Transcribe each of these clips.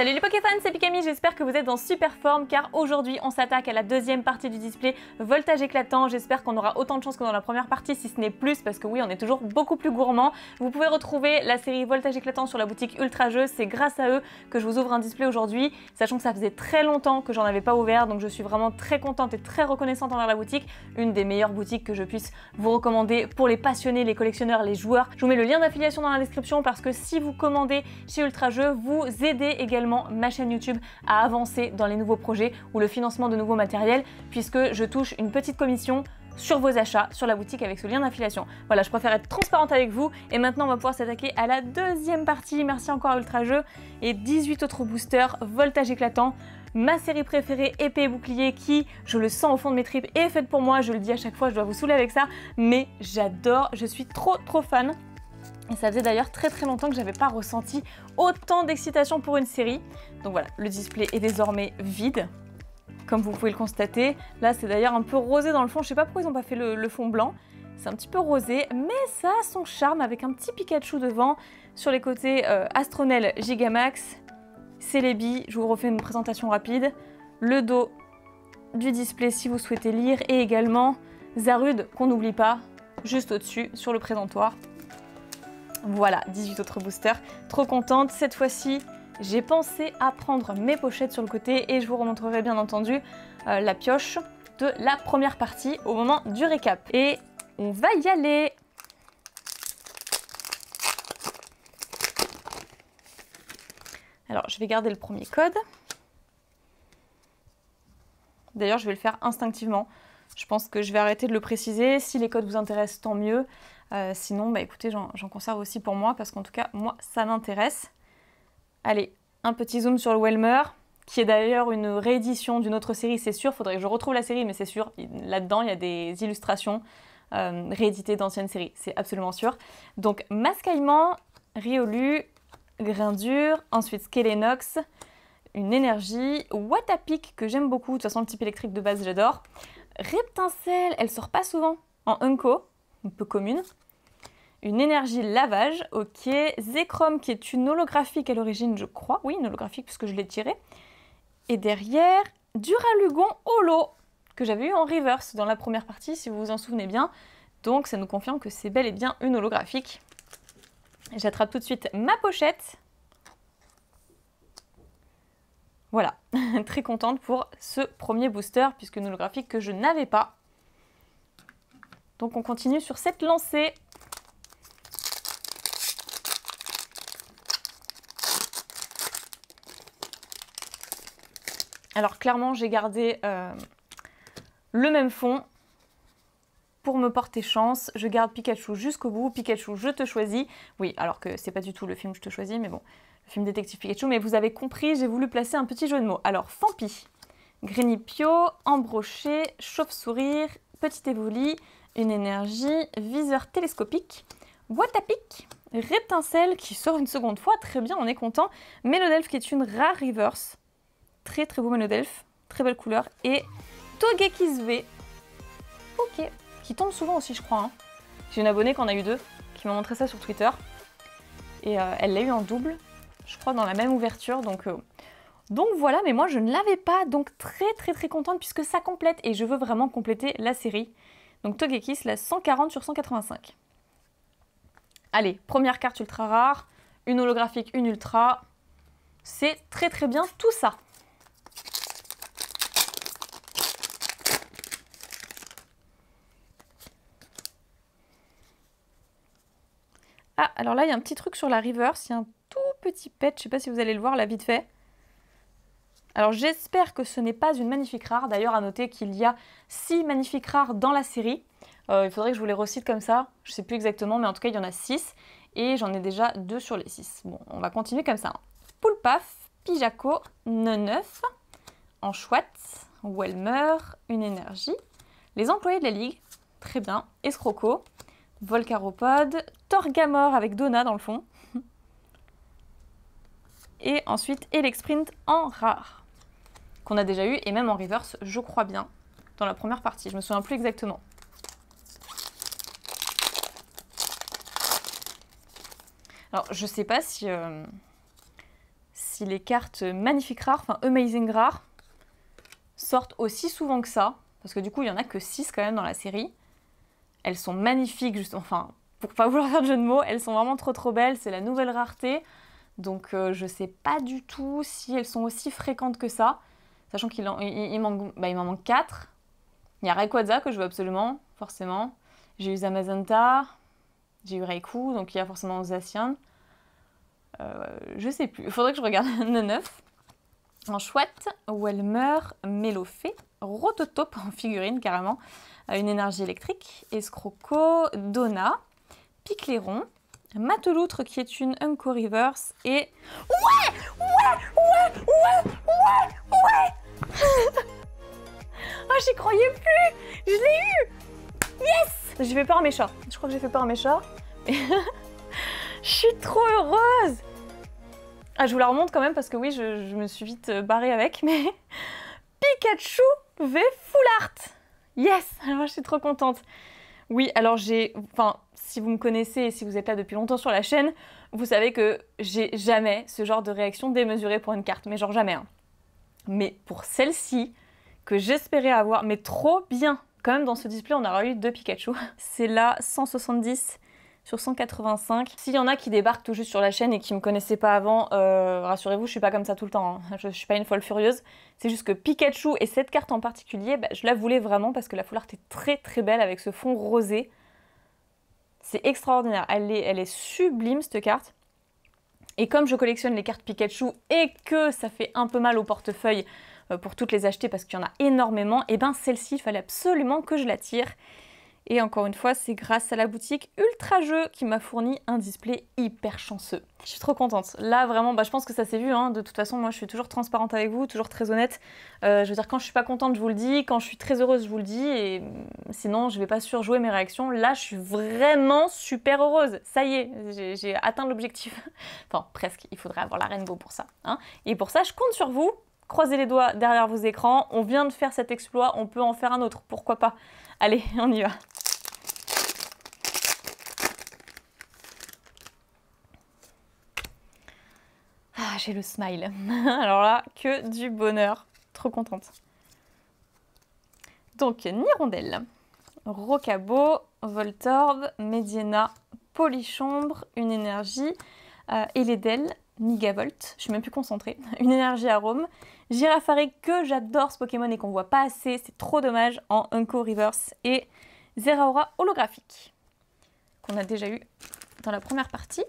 Salut les Pokéfans, c'est J'espère que vous êtes en super forme car aujourd'hui on s'attaque à la deuxième partie du display Voltage éclatant. J'espère qu'on aura autant de chance que dans la première partie si ce n'est plus parce que oui on est toujours beaucoup plus gourmand. Vous pouvez retrouver la série Voltage éclatant sur la boutique Ultra Jeux, c'est grâce à eux que je vous ouvre un display aujourd'hui, sachant que ça faisait très longtemps que j'en avais pas ouvert donc je suis vraiment très contente et très reconnaissante envers la boutique, une des meilleures boutiques que je puisse vous recommander pour les passionnés, les collectionneurs, les joueurs. Je vous mets le lien d'affiliation dans la description parce que si vous commandez chez Ultra Jeux, vous aidez également ma chaîne YouTube à avancer dans les nouveaux projets ou le financement de nouveaux matériels puisque je touche une petite commission sur vos achats sur la boutique avec ce lien d'affiliation. Voilà, je préfère être transparente avec vous et maintenant on va pouvoir s'attaquer à la deuxième partie. Merci encore à Ultra Jeux et 18 autres boosters, voltage éclatant. Ma série préférée, épée et bouclier, qui, je le sens au fond de mes tripes, est faite pour moi. Je le dis à chaque fois, je dois vous saouler avec ça, mais j'adore, je suis trop trop fan. Et ça faisait d'ailleurs très très longtemps que j'avais pas ressenti autant d'excitation pour une série. Donc voilà, le display est désormais vide, comme vous pouvez le constater. Là, c'est d'ailleurs un peu rosé dans le fond. Je sais pas pourquoi ils n'ont pas fait le, fond blanc. C'est un petit peu rosé, mais ça a son charme avec un petit Pikachu devant. Sur les côtés, euh, Astronel Gigamax, Celebi, je vous refais une présentation rapide. Le dos du display si vous souhaitez lire et également Zarud qu'on n'oublie pas juste au-dessus sur le présentoir. Voilà, 18 autres boosters. Trop contente. Cette fois-ci, j'ai pensé à prendre mes pochettes sur le côté et je vous remontrerai bien entendu euh, la pioche de la première partie au moment du récap. Et on va y aller Alors, je vais garder le premier code. D'ailleurs, je vais le faire instinctivement. Je pense que je vais arrêter de le préciser. Si les codes vous intéressent, tant mieux. Euh, sinon, bah écoutez, j'en conserve aussi pour moi parce qu'en tout cas, moi, ça m'intéresse. Allez, un petit zoom sur le Welmer, qui est d'ailleurs une réédition d'une autre série, c'est sûr. Faudrait que je retrouve la série, mais c'est sûr. Là-dedans, il y a des illustrations euh, rééditées d'anciennes séries, c'est absolument sûr. Donc, Mascaillement, Riolu, Grain dur, ensuite Skelenox, une énergie, Watapic que j'aime beaucoup, de toute façon le type électrique de base j'adore. Reptincelle, elle sort pas souvent en Unco, un peu commune. Une énergie lavage, ok. Zekrom qui est une holographique à l'origine, je crois. Oui, une holographique puisque je l'ai tirée. Et derrière, Duralugon Holo, que j'avais eu en reverse dans la première partie, si vous vous en souvenez bien. Donc ça nous confirme que c'est bel et bien une holographique. J'attrape tout de suite ma pochette. Voilà, très contente pour ce premier booster, puisque une holographique que je n'avais pas. Donc on continue sur cette lancée. Alors clairement j'ai gardé euh, le même fond pour me porter chance. Je garde Pikachu jusqu'au bout. Pikachu, je te choisis. Oui, alors que c'est pas du tout le film Je te choisis, mais bon, le film Détective Pikachu. Mais vous avez compris, j'ai voulu placer un petit jeu de mots. Alors, Fampi, Grenipio, Embroché, Chauve-sourire, Petit Évoli, une énergie, viseur télescopique, boîte à pic, Reptincelle qui sort une seconde fois, très bien, on est content. Mélodelph qui est une rare reverse, très très beau Mélodelph, très belle couleur. Et Togekiss V, ok, qui tombe souvent aussi je crois. Hein. J'ai une abonnée qui en a eu deux, qui m'a montré ça sur Twitter. Et euh, elle l'a eu en double, je crois dans la même ouverture. Euh, donc voilà, mais moi je ne l'avais pas, donc très très très contente puisque ça complète et je veux vraiment compléter la série. Donc Togekiss, la 140 sur 185. Allez, première carte ultra rare, une holographique, une ultra. C'est très très bien tout ça. Ah, alors là, il y a un petit truc sur la reverse. Il y a un tout petit pet. Je ne sais pas si vous allez le voir là vite fait. Alors j'espère que ce n'est pas une magnifique rare. D'ailleurs, à noter qu'il y a 6 magnifiques rares dans la série. Euh, il faudrait que je vous les recite comme ça. Je ne sais plus exactement, mais en tout cas, il y en a 6. Et j'en ai déjà 2 sur les 6. Bon, on va continuer comme ça. Poulpaf, Pijaco, Neneuf, Enchouette, Welmer, Une Énergie, les employés de la Ligue, très bien, Escroco, Volcaropode, Torgamor avec Donna dans le fond, et ensuite Elexprint en rare qu'on a déjà eu, et même en reverse, je crois bien, dans la première partie. Je me souviens plus exactement. Alors, je sais pas si, euh, les cartes magnifiques rares, enfin amazing rares, sortent aussi souvent que ça. Parce que du coup, il y en a que 6 quand même dans la série. Elles sont magnifiques, justement. Enfin, pour pas vouloir faire de jeu de mots, elles sont vraiment trop trop belles. C'est la nouvelle rareté. Donc euh, je sais pas du tout si elles sont aussi fréquentes que ça. Sachant qu'il il, manque, bah, m'en manque 4. Il y a Rayquaza que je veux absolument, forcément. J'ai eu Zamazenta, j'ai eu Raikou, donc il y a forcément Zacian. Euh, je sais plus, il faudrait que je regarde le 9. En chouette, Welmer, Mélofée, Rototope en figurine carrément, une énergie électrique, Escroco, Donna, Picléron, Mateloutre qui est une Unco Reverse et... Ouais Ouais Ouais Ouais Ouais Ouais Oh j'y croyais plus Je l'ai eu Yes J'ai fait peur à mes chats. Je crois que j'ai fait peur à mes chats. je suis trop heureuse Ah je vous la remonte quand même parce que oui je, je me suis vite euh, barrée avec mais... Pikachu V Full Art Yes Alors je suis trop contente oui, alors j'ai. Enfin, si vous me connaissez et si vous êtes là depuis longtemps sur la chaîne, vous savez que j'ai jamais ce genre de réaction démesurée pour une carte, mais genre jamais. Hein. Mais pour celle-ci, que j'espérais avoir, mais trop bien Quand même, dans ce display, on aura eu deux Pikachu. C'est là 170 sur 185. S'il y en a qui débarquent tout juste sur la chaîne et qui me connaissaient pas avant, euh, rassurez-vous, je suis pas comme ça tout le temps. Hein. Je, je, suis pas une folle furieuse. C'est juste que Pikachu et cette carte en particulier, bah, je la voulais vraiment parce que la full art est très très belle avec ce fond rosé. C'est extraordinaire. Elle est sublime cette carte. Et comme je collectionne les cartes Pikachu et que ça fait un peu mal au portefeuille euh, pour toutes les acheter parce qu'il y en a énormément, et eh ben celle-ci, il fallait absolument que je la tire. Et encore une fois, c'est grâce à la boutique Ultra Jeux qui m'a fourni un display hyper chanceux. Je suis trop contente. Là, vraiment, bah, je pense que ça s'est vu. Hein. De toute façon, moi, je suis toujours transparente avec vous, toujours très honnête. Euh, je veux dire, quand je suis pas contente, je vous le dis. Quand je suis très heureuse, je vous le dis. Et mm, sinon, je vais pas surjouer mes réactions. Là, je suis vraiment super heureuse. Ça y est, j'ai atteint l'objectif. enfin, presque. Il faudrait avoir la rainbow pour ça. Hein. Et pour ça, je compte sur vous. Croisez les doigts derrière vos écrans. On vient de faire cet exploit, on peut en faire un autre. Pourquoi pas? Allez, on y va. Ah, j'ai le smile. Alors là, que du bonheur. Trop contente. Donc, Nirondelle, Rocabo, Voltorb, Mediena, Polychombre, une énergie, euh, Eledel, Nigavolt, je suis même plus concentrée, une énergie arôme, Girafarig que j'adore ce Pokémon et qu'on voit pas assez, c'est trop dommage, en Unco Reverse, et Zeraora holographique, qu'on a déjà eu dans la première partie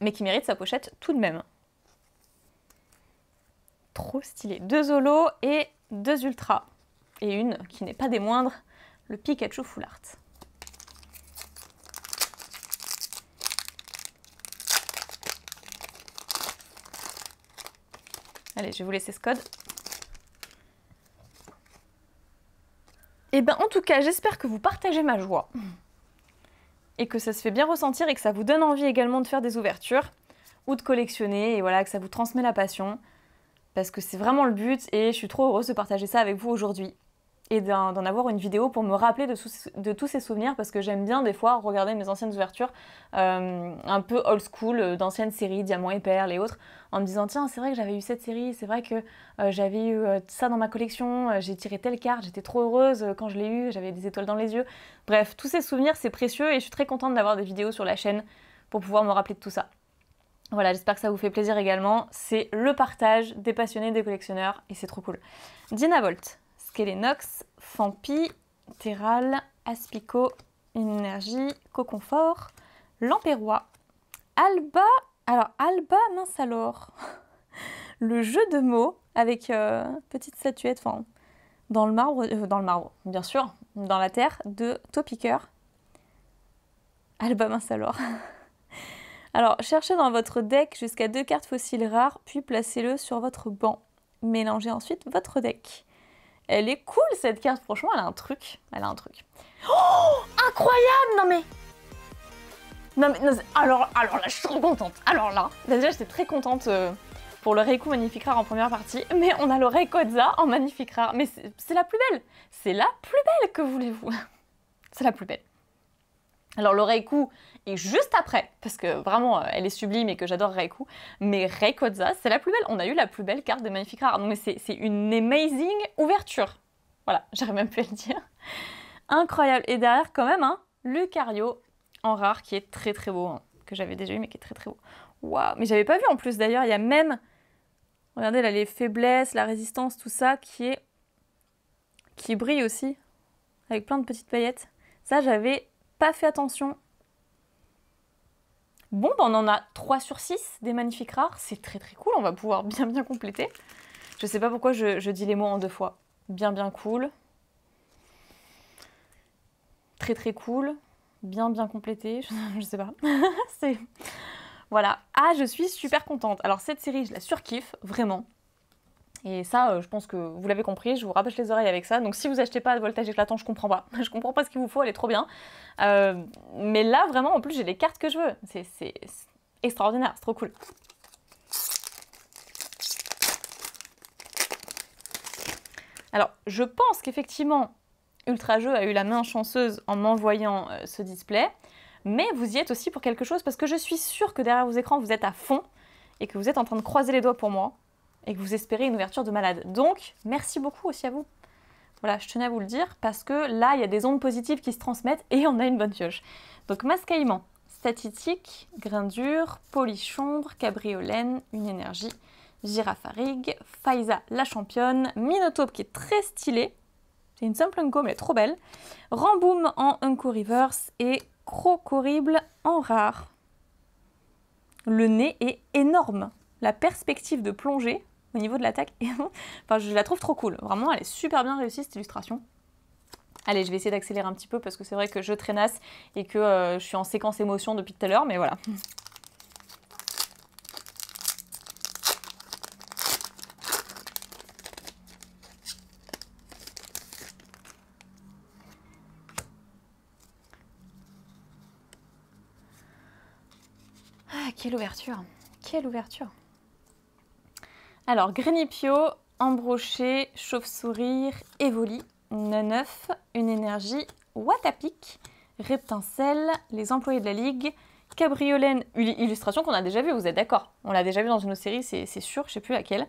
mais qui mérite sa pochette tout de même. Trop stylé. Deux Holo et deux Ultra. Et une qui n'est pas des moindres, le Pikachu Full Art. Allez, je vais vous laisser ce code. Et eh ben en tout cas, j'espère que vous partagez ma joie. Et que ça se fait bien ressentir et que ça vous donne envie également de faire des ouvertures ou de collectionner et voilà que ça vous transmet la passion. Parce que c'est vraiment le but et je suis trop heureuse de partager ça avec vous aujourd'hui et d'en avoir une vidéo pour me rappeler de, tous ces souvenirs parce que j'aime bien des fois regarder mes anciennes ouvertures euh, un peu old school euh, d'anciennes séries, Diamants et Perles et autres, en me disant tiens c'est vrai que j'avais eu cette série, c'est vrai que euh, j'avais eu ça dans ma collection, j'ai tiré telle carte, j'étais trop heureuse quand je l'ai eu, j'avais des étoiles dans les yeux. Bref, tous ces souvenirs c'est précieux et je suis très contente d'avoir des vidéos sur la chaîne pour pouvoir me rappeler de tout ça. Voilà, j'espère que ça vous fait plaisir également. C'est le partage des passionnés, des collectionneurs et c'est trop cool. Dynavolt, Skelenox, Fampi, Terral, Aspico, Énergie, Coconfort, Lampérois, Alba. Alors, Alba, mince alors. le jeu de mots avec euh, petite statuette, enfin, dans le marbre, euh, dans le marbre, bien sûr, dans la terre, de Topiqueur. Alba, mince alors. alors, cherchez dans votre deck jusqu'à deux cartes fossiles rares, puis placez-le sur votre banc. Mélangez ensuite votre deck. Elle est cool cette carte, franchement, elle a un truc. Elle a un truc. Oh Incroyable Non mais non mais alors, alors là, je suis trop contente. Alors là, déjà j'étais très contente euh, pour le Reiku Magnifique Rare en première partie, mais on a le Rayquaza en Magnifique Rare. Mais c'est la plus belle. C'est la plus belle, que voulez-vous? C'est la plus belle. Alors le Reiku est juste après, parce que vraiment euh, elle est sublime et que j'adore Reiku, mais Rayquaza c'est la plus belle. On a eu la plus belle carte des magnifiques rares, mais c'est une amazing ouverture. Voilà, j'arrive même à le dire. Incroyable. Et derrière quand même, hein, Lucario en rare qui est très très beau, hein, que j'avais déjà eu mais qui est très très beau. Waouh, mais j'avais pas vu en plus d'ailleurs, il y a même, regardez là les faiblesses, la résistance, tout ça qui est, qui brille aussi, avec plein de petites paillettes. Ça j'avais pas fait attention. Bon, bah, on en a 3 sur 6 des magnifiques rares. C'est très très cool. On va pouvoir bien bien compléter. Je sais pas pourquoi je, dis les mots en deux fois. Bien bien cool. Très très cool. Bien bien complété. Je, sais pas. Voilà. Ah, je suis super contente. Alors cette série, je la surkiffe, vraiment. Et ça, euh, je pense que vous l'avez compris, je vous rabâche les oreilles avec ça. Donc si vous achetez pas de voltage éclatant, je comprends pas. Je comprends pas ce qu'il vous faut, elle est trop bien. Euh, mais là, vraiment, en plus, j'ai les cartes que je veux. C'est extraordinaire, c'est trop cool. Alors, je pense qu'effectivement, Ultra Jeu a eu la main chanceuse en m'envoyant euh, ce display, mais vous y êtes aussi pour quelque chose parce que je suis sûre que derrière vos écrans, vous êtes à fond et que vous êtes en train de croiser les doigts pour moi et que vous espérez une ouverture de malade. Donc, merci beaucoup aussi à vous. Voilà, je tenais à vous le dire parce que là, il y a des ondes positives qui se transmettent et on a une bonne pioche. Donc, mascaillement, statitique, grain dur, polichombre, cabriolène, une énergie, girafarigue, Faiza la championne, Minotaube qui est très stylé, c'est une simple Unco mais elle est trop belle, Ramboom en Unco Reverse et Crocorible en rare. Le nez est énorme. La perspective de plongée au niveau de l'attaque. enfin, je la trouve trop cool. Vraiment, elle est super bien réussie cette illustration. Allez, je vais essayer d'accélérer un petit peu parce que c'est vrai que je traînasse et que euh, je suis en séquence émotion depuis tout à l'heure, mais voilà. Ah, quelle ouverture Quelle ouverture alors, Grenipio, Embroché, Chauve-sourire, Evoli, Neuf, Une énergie, Watapic, Reptincelle, Les employés de la Ligue, Cabriolène, illustration qu'on a déjà vue, vous êtes d'accord? On l'a déjà vue dans une autre série, c'est sûr, je sais plus laquelle.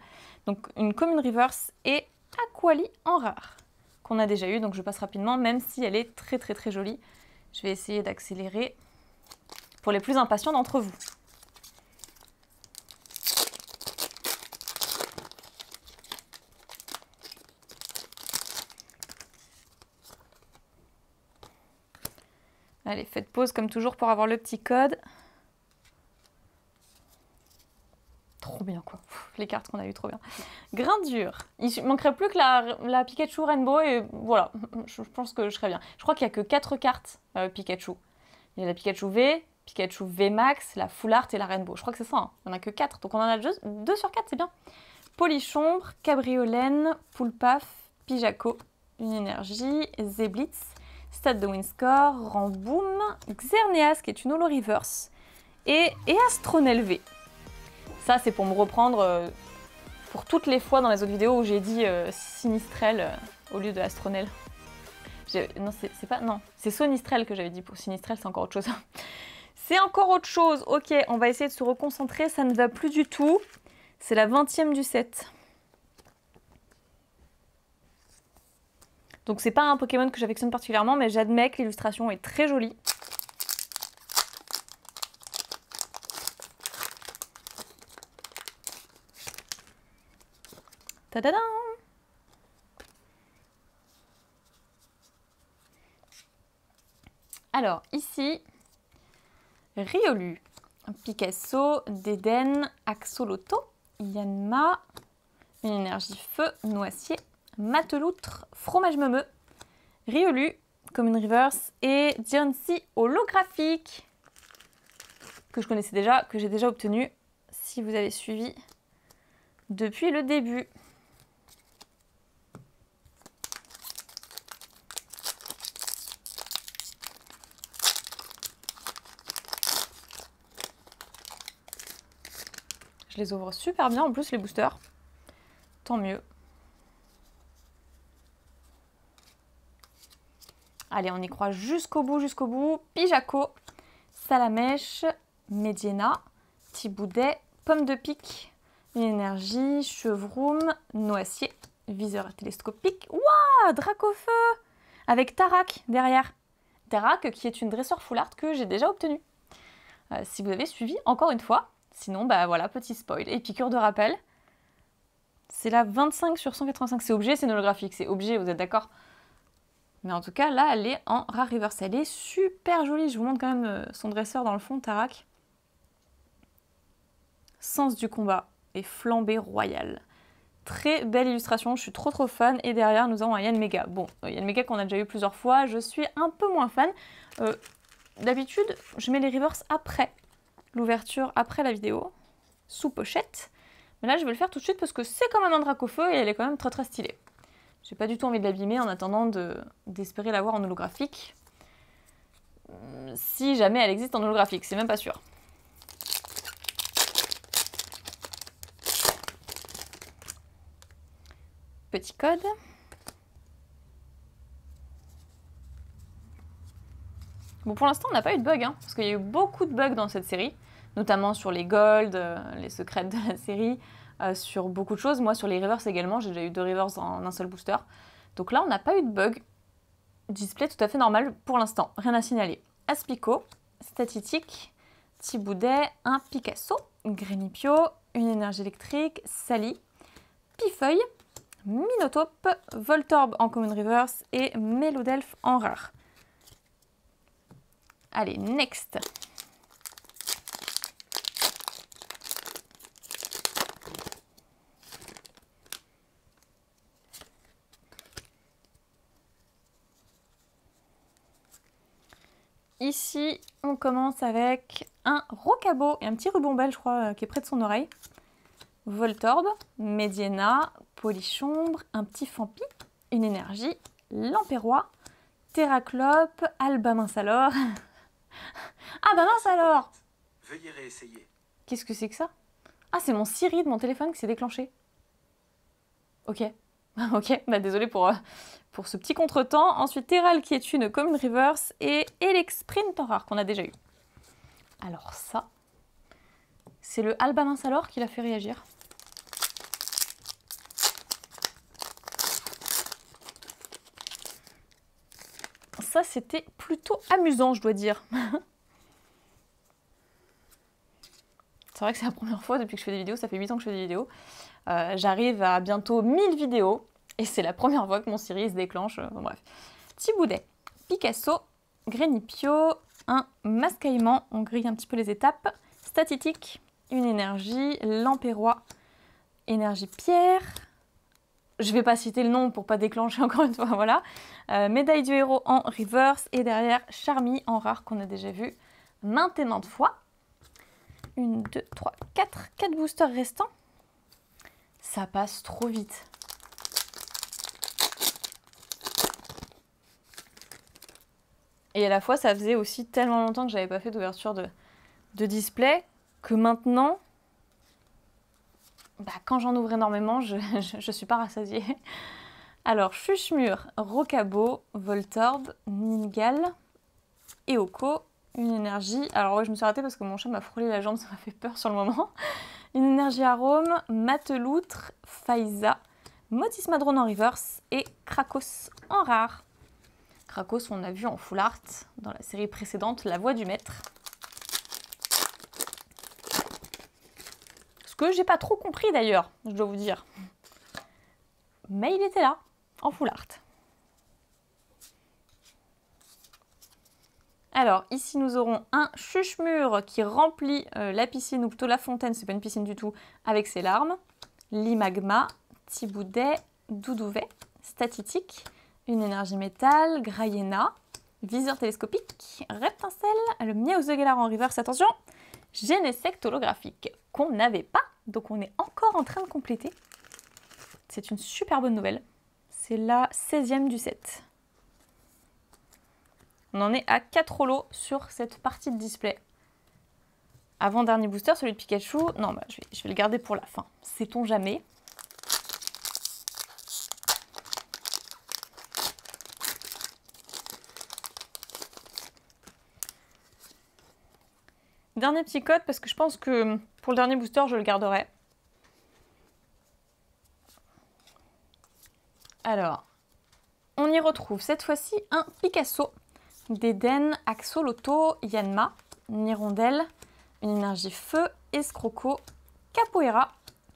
Donc, une commune reverse et Aquali en rare, qu'on a déjà eu, donc je passe rapidement, même si elle est très très très jolie. Je vais essayer d'accélérer pour les plus impatients d'entre vous. Allez, faites pause comme toujours pour avoir le petit code. Trop bien quoi. les cartes qu'on a eu trop bien. Grain dur. Il manquerait plus que la, Pikachu Rainbow et voilà. Je pense que je serais bien. Je crois qu'il n'y a que 4 cartes euh, Pikachu. Il y a la Pikachu V, Pikachu V Max, la Full Art et la Rainbow. Je crois que c'est ça. Hein. Il n'y en a que 4. Donc on en a 2 sur 4, c'est bien. Polichombre, Cabriolène, Poulpaf, Pijaco, une énergie, Zeblitz, Stade de Windscore, Ramboom, Xerneas qui est une holo reverse et, et Astronel V. Ça c'est pour me reprendre euh, pour toutes les fois dans les autres vidéos où j'ai dit euh, Sinistrel euh, au lieu de Astronel. Non, c'est pas. Non, c'est Sonistrel que j'avais dit pour Sinistrel, c'est encore autre chose. c'est encore autre chose. Ok, on va essayer de se reconcentrer. Ça ne va plus du tout. C'est la 20 du set. Donc c'est pas un Pokémon que j'affectionne particulièrement, mais j'admets que l'illustration est très jolie. Tadadam Alors ici, Riolu, Picasso, Deden, Axoloto, Yanma, une énergie feu, noisier, Mateloutre, Fromage Meumeux, Riolu, Commune Reverse et Diancy holographique que je connaissais déjà, que j'ai déjà obtenu si vous avez suivi depuis le début. Je les ouvre super bien en plus les boosters. Tant mieux. Allez, on y croit jusqu'au bout, jusqu'au bout. Pijaco, Salamèche, Mediena, Thiboudet, Pomme de pique, énergie, Chevroum, Noacier, viseur télescopique. Waouh Dracofeu Avec Tarak derrière. Tarak qui est une dresseur full art que j'ai déjà obtenue. Euh, si vous avez suivi, encore une fois. Sinon, bah voilà, petit spoil. Et piqûre de rappel. C'est la 25 sur 185. C'est objet, c'est holographique. C'est objet, vous êtes d'accord? Mais en tout cas, là, elle est en rare reverse. Elle est super jolie. Je vous montre quand même euh, son dresseur dans le fond, Tarak. Sens du combat et flambée royale. Très belle illustration, je suis trop trop fan. Et derrière, nous avons un Yann Mega. Bon, euh, Yann Mega qu'on a déjà eu plusieurs fois, je suis un peu moins fan. Euh, d'habitude, je mets les reverse après l'ouverture, après la vidéo, sous pochette. Mais là, je vais le faire tout de suite parce que c'est quand même un drac au feu et elle est quand même très très stylée. J'ai pas du tout envie de l'abîmer en attendant d'espérer l'avoir en holographique. Si jamais elle existe en holographique, c'est même pas sûr. petit code. Bon, pour l'instant, on n'a pas eu de bug, hein, parce qu'il y a eu beaucoup de bugs dans cette série, notamment sur les gold, euh, les secrets de la série, sur beaucoup de choses. Moi, sur les rivers également, j'ai déjà eu deux rivers en un seul booster. Donc là, on n'a pas eu de bug. Display tout à fait normal pour l'instant, rien à signaler. Aspico, Statitique, Thiboudet, un Picasso, Grénipio, une énergie électrique, Sally, Pifeuille, Minotope, Voltorb en common reverse et Melodelph en rare. Allez, next Ici, on commence avec un rocabo et un petit ruban belge, je crois, euh, qui est près de son oreille. Voltorb, Mediena, Polychombre, un petit Fampi, une énergie, Lampérois, Terraclope, Alba mince alors. ah bah mince alors Veuillez réessayer. Qu'est-ce que c'est que ça? Ah c'est mon Siri de mon téléphone qui s'est déclenché. Ok. ok, bah désolé pour, euh, pour ce petit contretemps. Ensuite Terral qui est une commune reverse et Elex Sprint en rare qu'on a déjà eu. Alors ça, c'est le Alba mince alors qui l'a fait réagir. ça, c'était plutôt amusant, je dois dire. c'est vrai que c'est la première fois depuis que je fais des vidéos, ça fait 8 ans que je fais des vidéos. Euh, j'arrive à bientôt 1000 vidéos et c'est la première fois que mon Siri se déclenche. Euh, bref. Thiboudet, Picasso, Grénipio, un mascaillement, on grille un petit peu les étapes. Statitique, une énergie, Lampérois, énergie pierre, je vais pas citer le nom pour pas déclencher encore une fois, voilà. Euh, médaille du héros en reverse et derrière Charmy en rare qu'on a déjà vu maintenant de fois. Une, deux, trois, quatre, quatre boosters restants. Ça passe trop vite. Et à la fois, ça faisait aussi tellement longtemps que j'avais pas fait d'ouverture de, de display que maintenant, bah, quand j'en ouvre énormément, je ne suis pas rassasiée. Alors, Chuchmur, Rocabo, Voltorb, Ningal, Eoko, une énergie. Alors, je me suis arrêtée parce que mon chat m'a frôlé la jambe, ça m'a fait peur sur le moment. Une énergie arôme, Mateloutre, Faiza, Motisma Drone en reverse et Krakos en rare. Krakos, on a vu en full art dans la série précédente, La Voix du Maître. que j'ai pas trop compris d'ailleurs, je dois vous dire. Mais il était là, en full art. Alors ici nous aurons un chuchemur qui remplit euh, la piscine, ou plutôt la fontaine, c'est pas une piscine du tout, avec ses larmes. Limagma, Tiboudet, Doudouvet, Statitique, une énergie métal, Grayena, viseur télescopique, Reptincelle, le Miaus de en reverse, attention, Genesect holographique qu'on n'avait pas, donc on est encore en train de compléter. C'est une super bonne nouvelle. C'est la 16e du set. On en est à 4 holos sur cette partie de display. Avant-dernier booster, celui de Pikachu. Non, bah, je, vais, je vais le garder pour la fin. Sait-on jamais? Dernier petit code, parce que je pense que pour le dernier booster, je le garderai. Alors, on y retrouve cette fois-ci un Picasso d'Eden, Axolotl, Yanma, Nirondelle, une énergie feu, Escroco, Capoeira,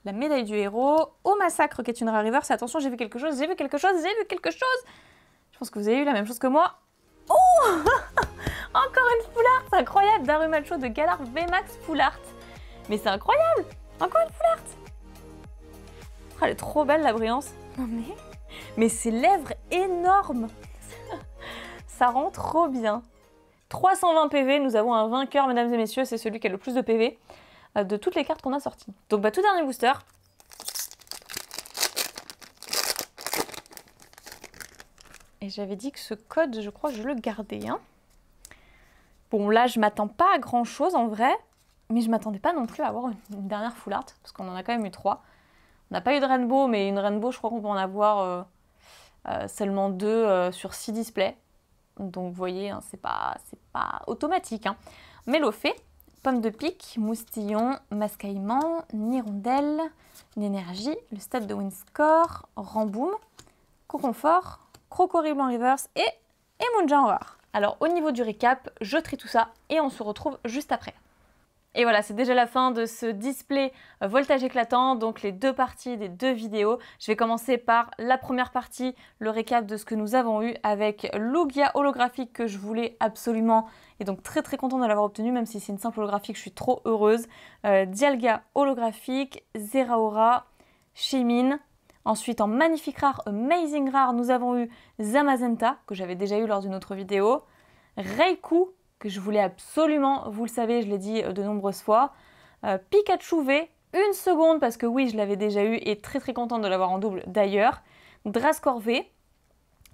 la médaille du héros, au massacre qui est une rare reverse. Attention, j'ai vu quelque chose, j'ai vu quelque chose, j'ai vu quelque chose. Je pense que vous avez eu la même chose que moi. Oh Encore une full art, c'est incroyable. Darumacho de Galar VMAX full art. Mais c'est incroyable Encore une full art oh, Elle est trop belle la brillance. Non mais... Mais ses lèvres énormes Ça rend trop bien. 320 PV, nous avons un vainqueur, mesdames et messieurs, c'est celui qui a le plus de PV euh, de toutes les cartes qu'on a sorties. Donc bah tout dernier booster. Et j'avais dit que ce code, je crois je le gardais. Hein. Bon là, je m'attends pas à grand chose en vrai, mais je m'attendais pas non plus à avoir une, dernière full art, parce qu'on en a quand même eu trois. On n'a pas eu de rainbow, mais une rainbow, je crois qu'on peut en avoir euh, euh, seulement deux sur six displays. Donc vous voyez, hein, c'est pas, pas automatique. Mais l'eau fait, pomme de pique, moustillon, mascaillement, nirondelle, une le stade de Windscore, Ramboom, Coconfort, Crocorible en reverse et, et. Alors au niveau du récap, je trie tout ça et on se retrouve juste après. Et voilà, c'est déjà la fin de ce display euh, voltage éclatant, donc les deux parties des deux vidéos. Je vais commencer par la première partie, le récap de ce que nous avons eu avec Lugia holographique que je voulais absolument et donc très très contente de l'avoir obtenu, même si c'est une simple holographique, je suis trop heureuse. Euh, Dialga holographique, Zeraora, Shimin. Ensuite en magnifique rare, amazing rare, nous avons eu Zamazenta, que j'avais déjà eu lors d'une autre vidéo. Reiku, que je voulais absolument, vous le savez, je l'ai dit euh, de nombreuses fois. Euh, Pikachu V, une seconde parce que oui, je l'avais déjà eu et très très contente de l'avoir en double d'ailleurs. Drascore V,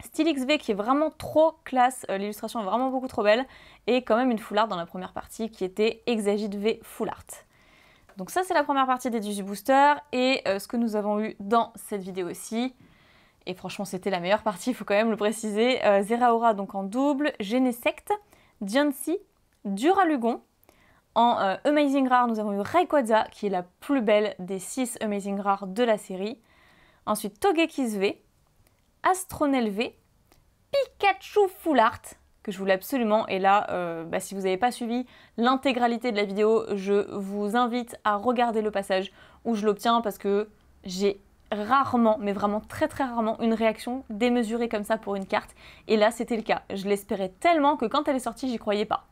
Stylix V qui est vraiment trop classe, euh, l'illustration est vraiment beaucoup trop belle, et quand même une full art dans la première partie qui était Exagite V full art. Donc ça c'est la première partie des 18 boosters, et ce que nous avons eu dans cette vidéo aussi. Et franchement c'était la meilleure partie, il faut quand même le préciser. Zeraora donc en double, Genesect, Diancy, Duralugon. En euh, Amazing Rare, nous avons eu Rayquaza, qui est la plus belle des 6 Amazing Rares de la série. Ensuite, Togekiss V, Astronel V, Pikachu Full Art, que je voulais absolument. Et là, euh, bah, si vous n'avez pas suivi l'intégralité de la vidéo, je vous invite à regarder le passage où je l'obtiens parce que j'ai rarement, mais vraiment très très rarement, une réaction démesurée comme ça pour une carte. Et là, c'était le cas. Je l'espérais tellement que quand elle est sortie, j'y croyais pas.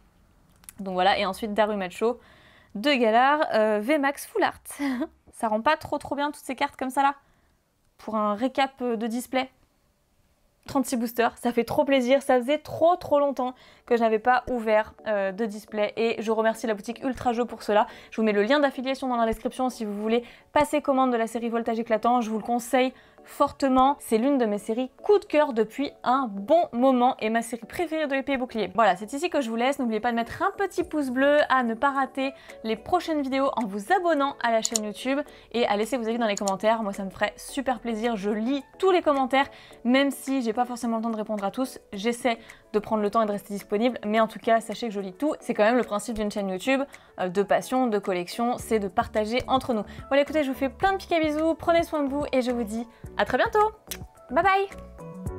Donc voilà, et ensuite Darumacho de Galar, euh, VMAX Full Art. ça rend pas trop trop bien toutes ces cartes comme ça là Pour un récap euh, de display 36 boosters, ça fait trop plaisir, ça faisait trop trop longtemps que je n'avais pas ouvert euh, de display. Et je remercie la boutique Ultra Jeux pour cela. Je vous mets le lien d'affiliation dans la description si vous voulez passer commande de la série Voltage éclatant, je vous le conseille fortement. C'est l'une de mes séries coup de cœur depuis un bon moment et ma série préférée de l'épée bouclier. Voilà, c'est ici que je vous laisse. N'oubliez pas de mettre un petit pouce bleu, à ne pas rater les prochaines vidéos en vous abonnant à la chaîne YouTube et à laisser vos avis dans les commentaires. Moi, ça me ferait super plaisir. Je lis tous les commentaires, même si j'ai pas forcément le temps de répondre à tous. J'essaie de prendre le temps et de rester disponible, mais en tout cas, sachez que je lis tout. C'est quand même le principe d'une chaîne YouTube, euh, de passion, de collection, c'est de partager entre nous. Voilà, écoutez, je vous fais plein de piques à bisous, prenez soin de vous et je vous dis à très bientôt. Bye bye